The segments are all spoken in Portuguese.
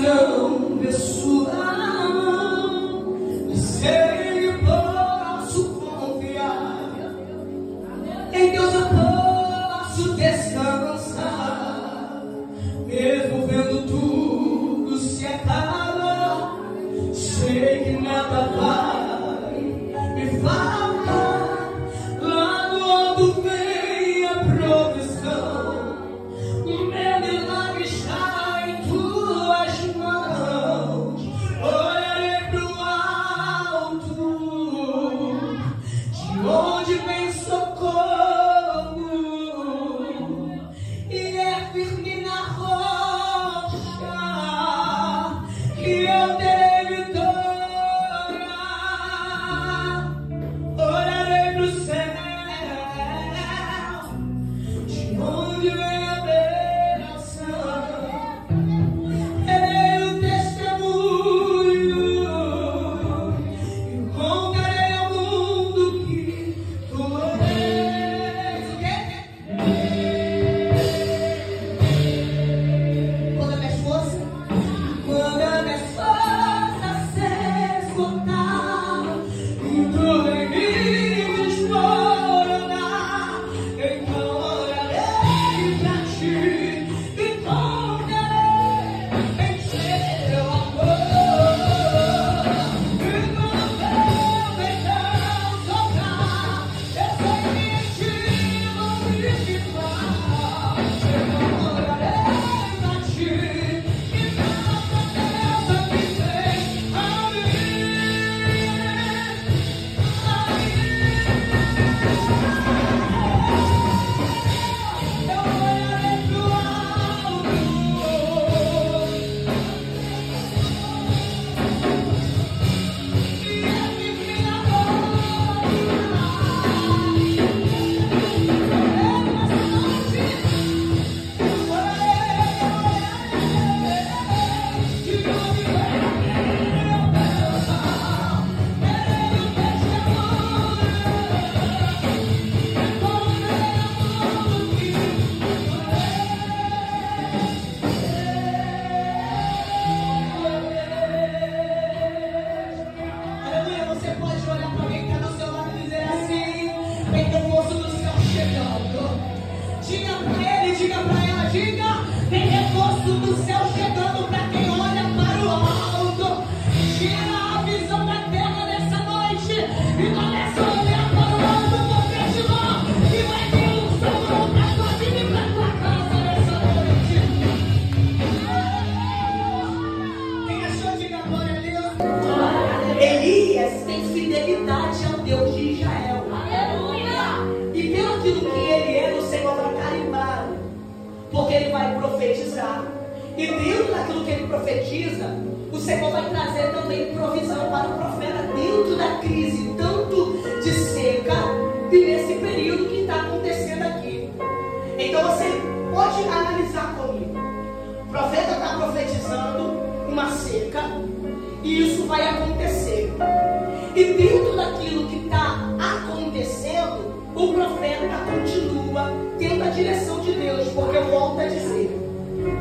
não.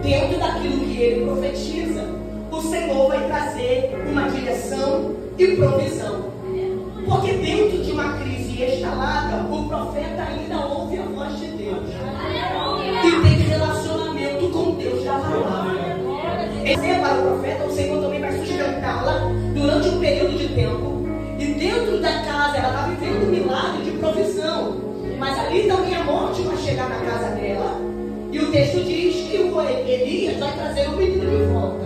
dentro daquilo que ele profetiza, o Senhor vai trazer uma direção e provisão. Porque dentro de uma crise instalada, o profeta ainda ouve a voz de Deus. E tem relacionamento com Deus da palavra. Esse para o profeta, o Senhor também vai sustentá-la durante um período de tempo. E dentro da casa, ela está vivendo um milagre de provisão. Mas ali também a morte vai chegar na casa dela. E o texto diz que o Elias vai trazer o menino de volta.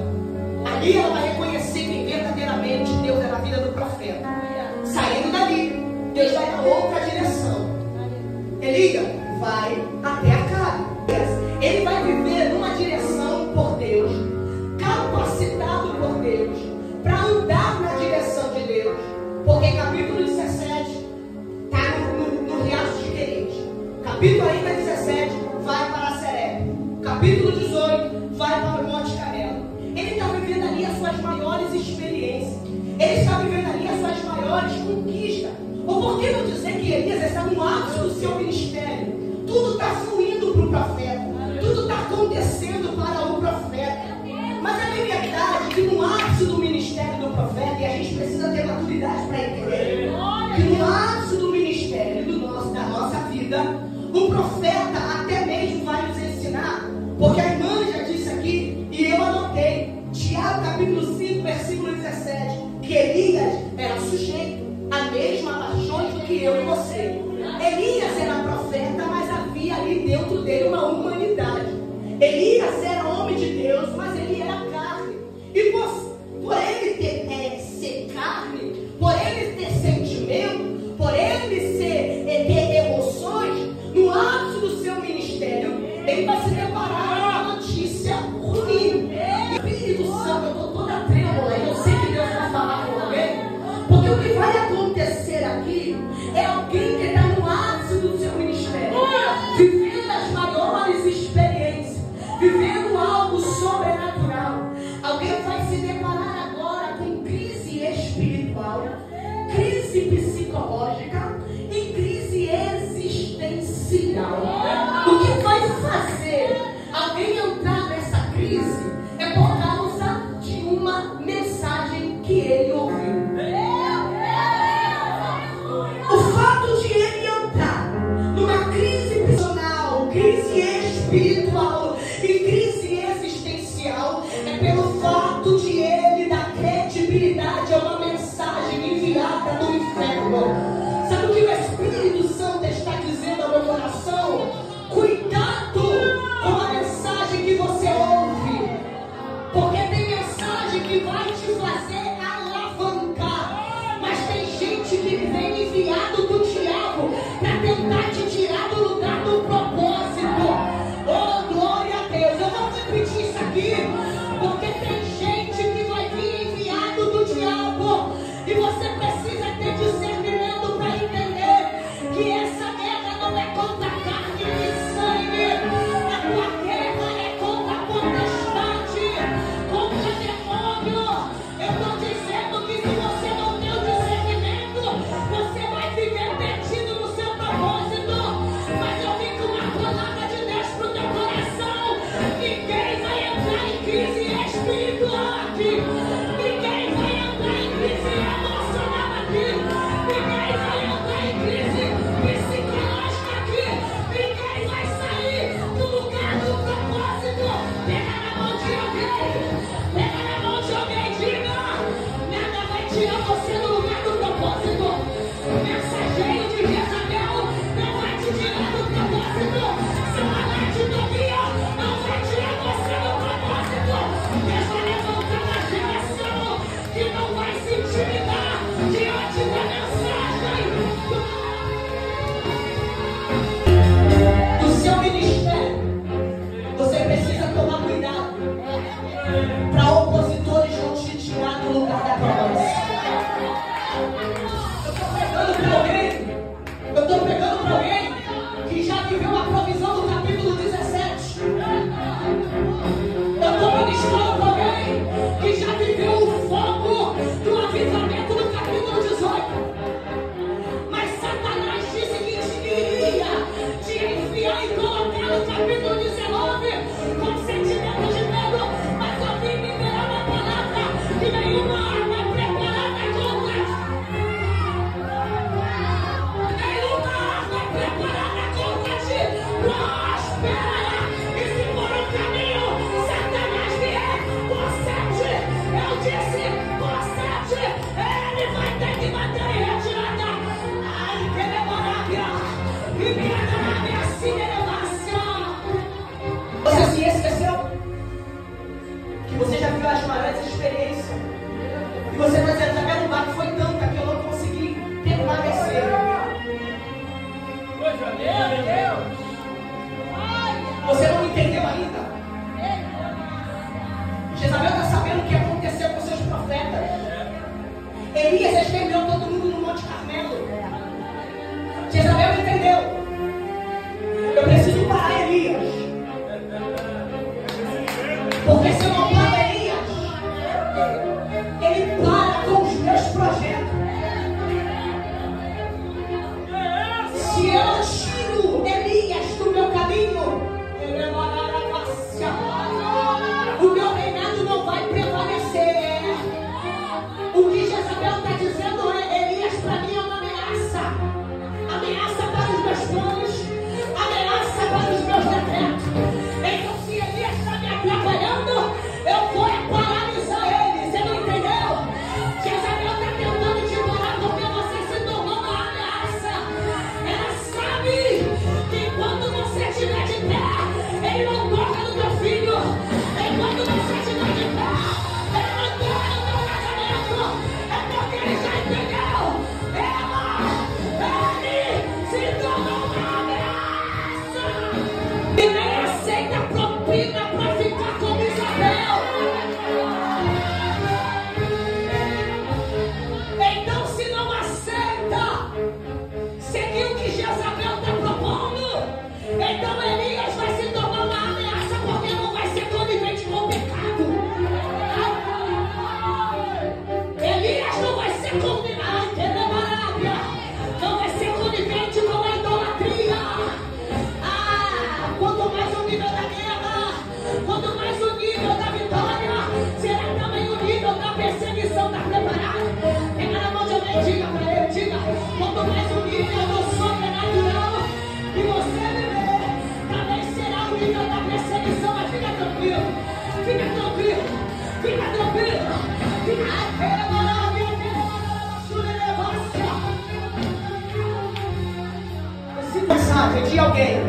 Ali ela vai reconhecer que verdadeiramente Deus é na vida do profeta. Saindo dali, Deus vai na outra direção. Elias vai até. Amen. de alguém,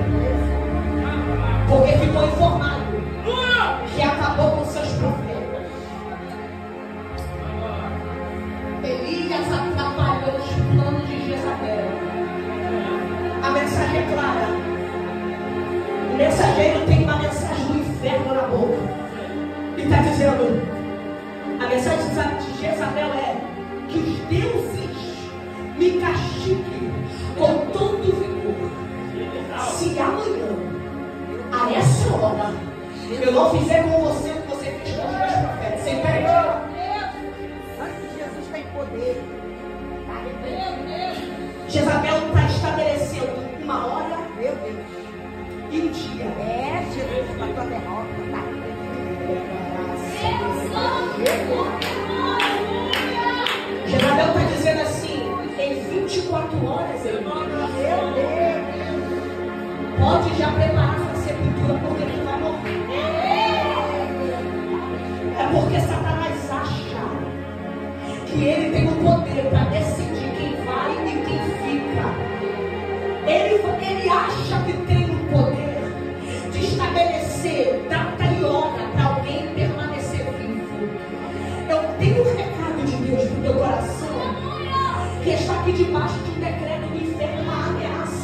porque ficou informado. já preparar sua sepultura, porque ele vai morrer. Né? É porque Satanás acha que ele tem o poder para decidir quem vai e quem fica. Ele, ele acha que tem o poder de estabelecer data e hora para alguém permanecer vivo. Eu tenho um recado de Deus para o teu coração, que está aqui debaixo de um decreto do inferno, uma ameaça.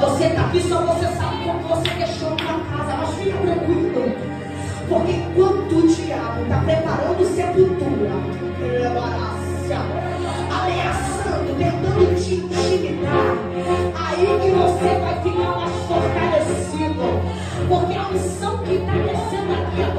Você está aqui só você você questiona na casa, mas fica com. Porque quando o diabo está preparando sepultura, ameaçando, tentando te intimidar, aí que você vai ficar mais fortalecido. Porque a unção que está descendo aqui, ó.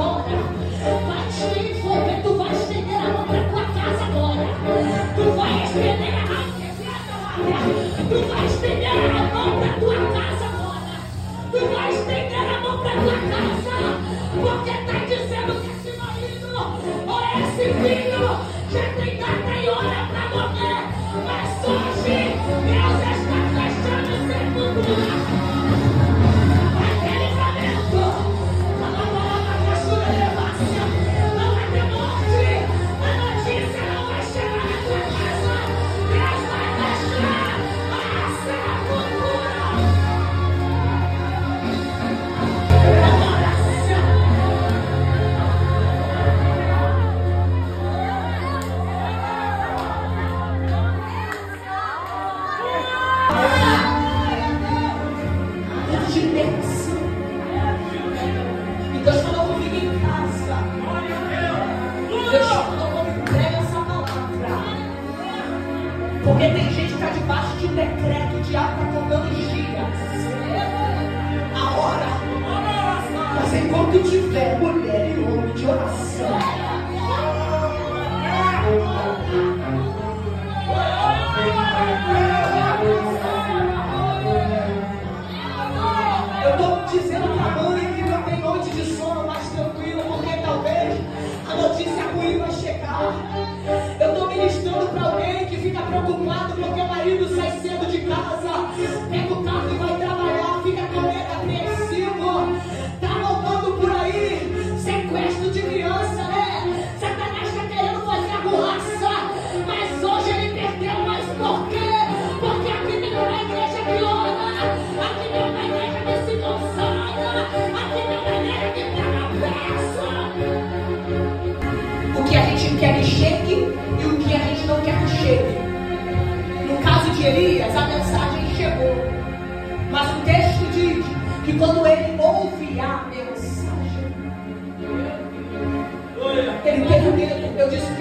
just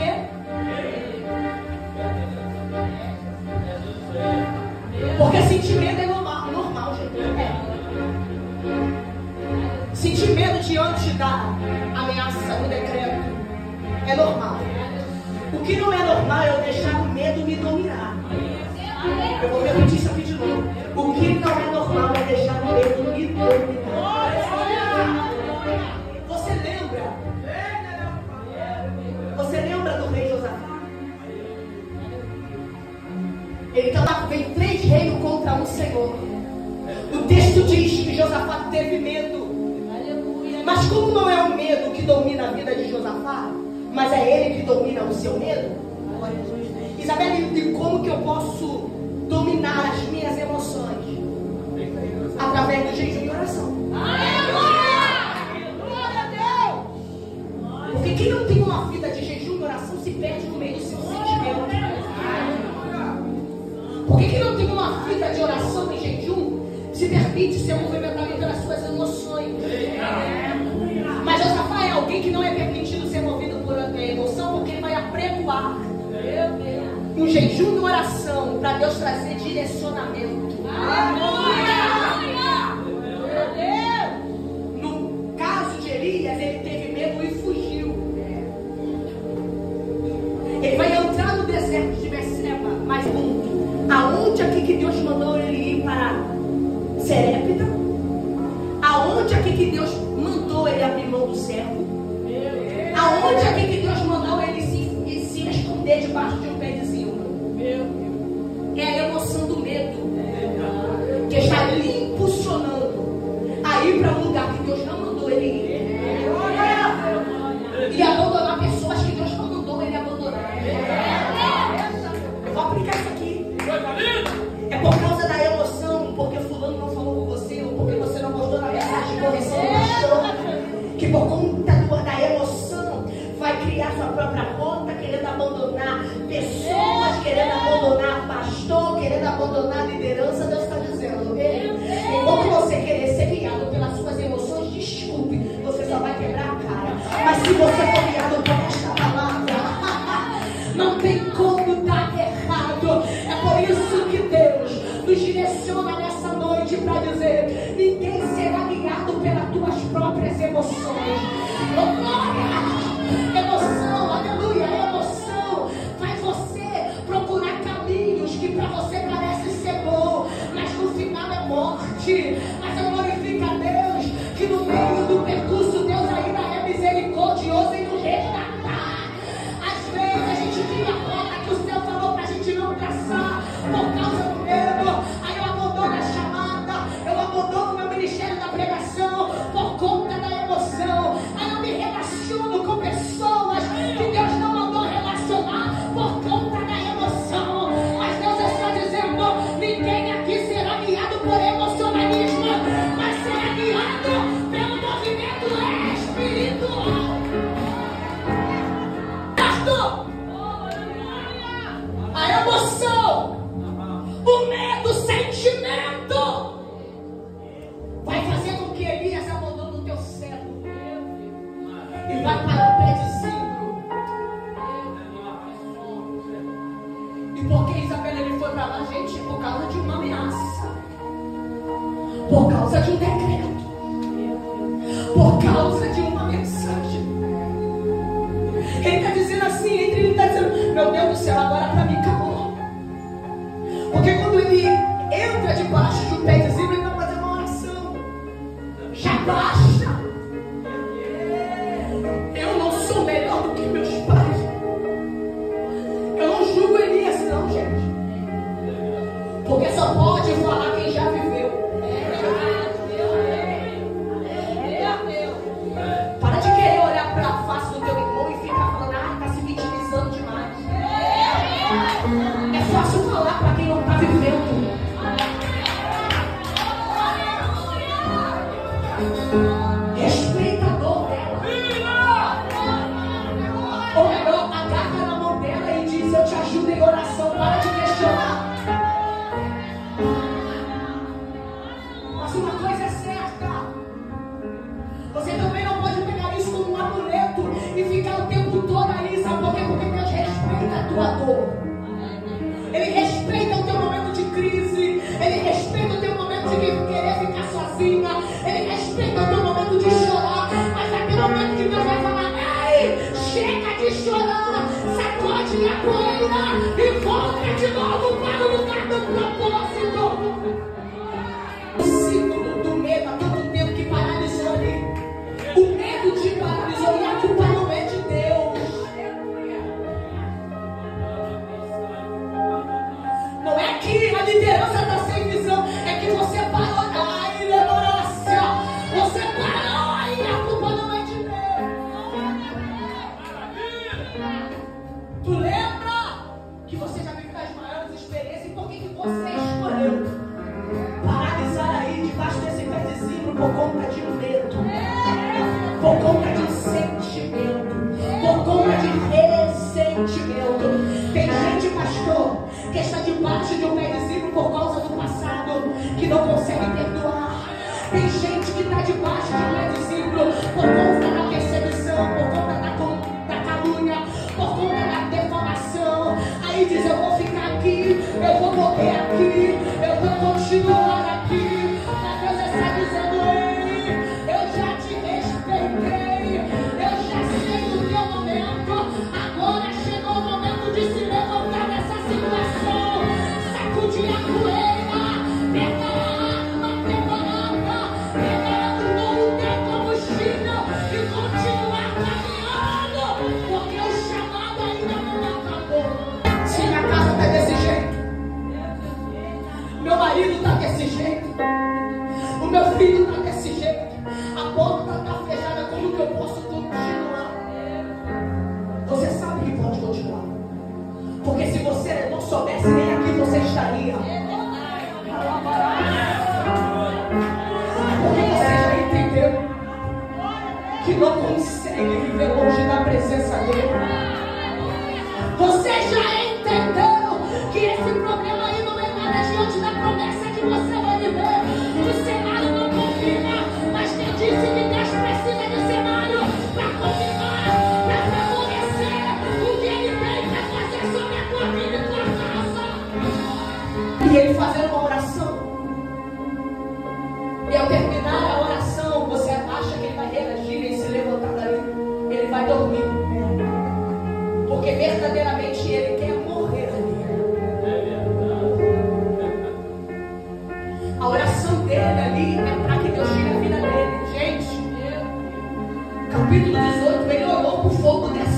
para o Senhor. O texto diz que Josafá teve medo. Mas como não é o medo que domina a vida de Josafá, mas é ele que domina o seu medo? Isabel, e como que eu posso dominar as minhas emoções? Através do jejum e oração. vida de oração e jejum se permite ser movimentado pelas suas emoções. Mas Josafá é alguém que não é permitido ser movido por emoção porque ele vai apregoar. Um jejum e oração para Deus trazer direcionamento. Aleluia! How much closing Porque só pode falar quem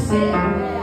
sit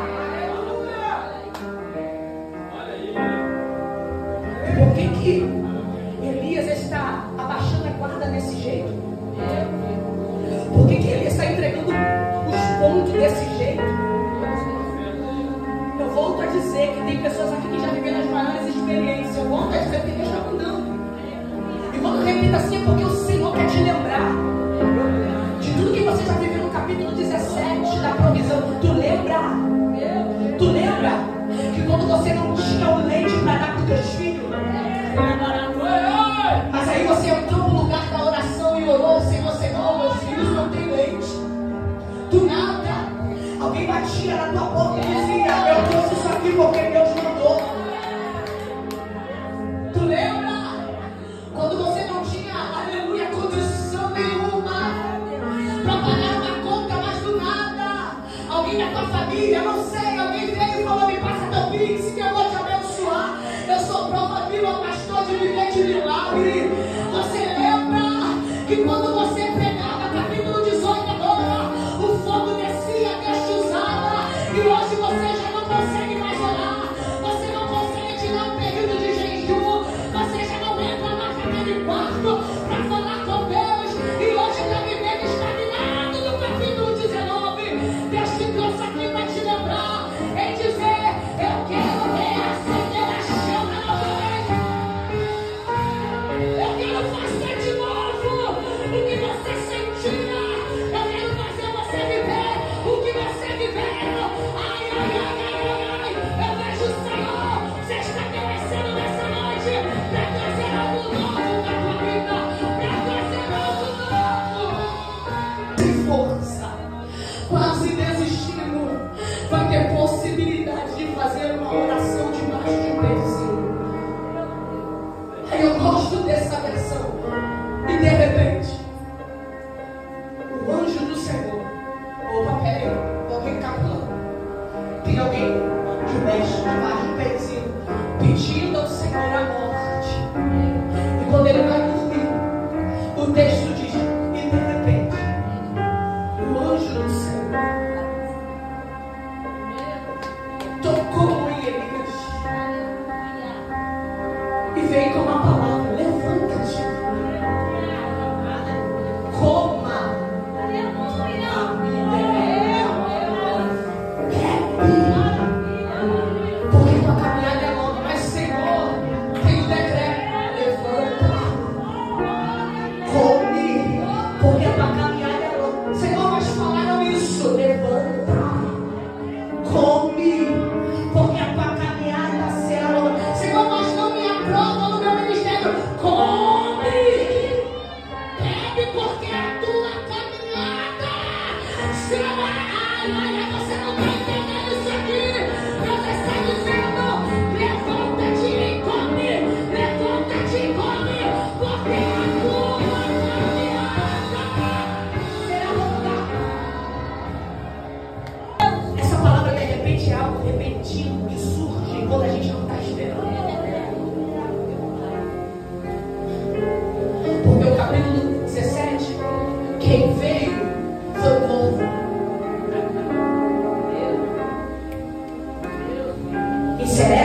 de repente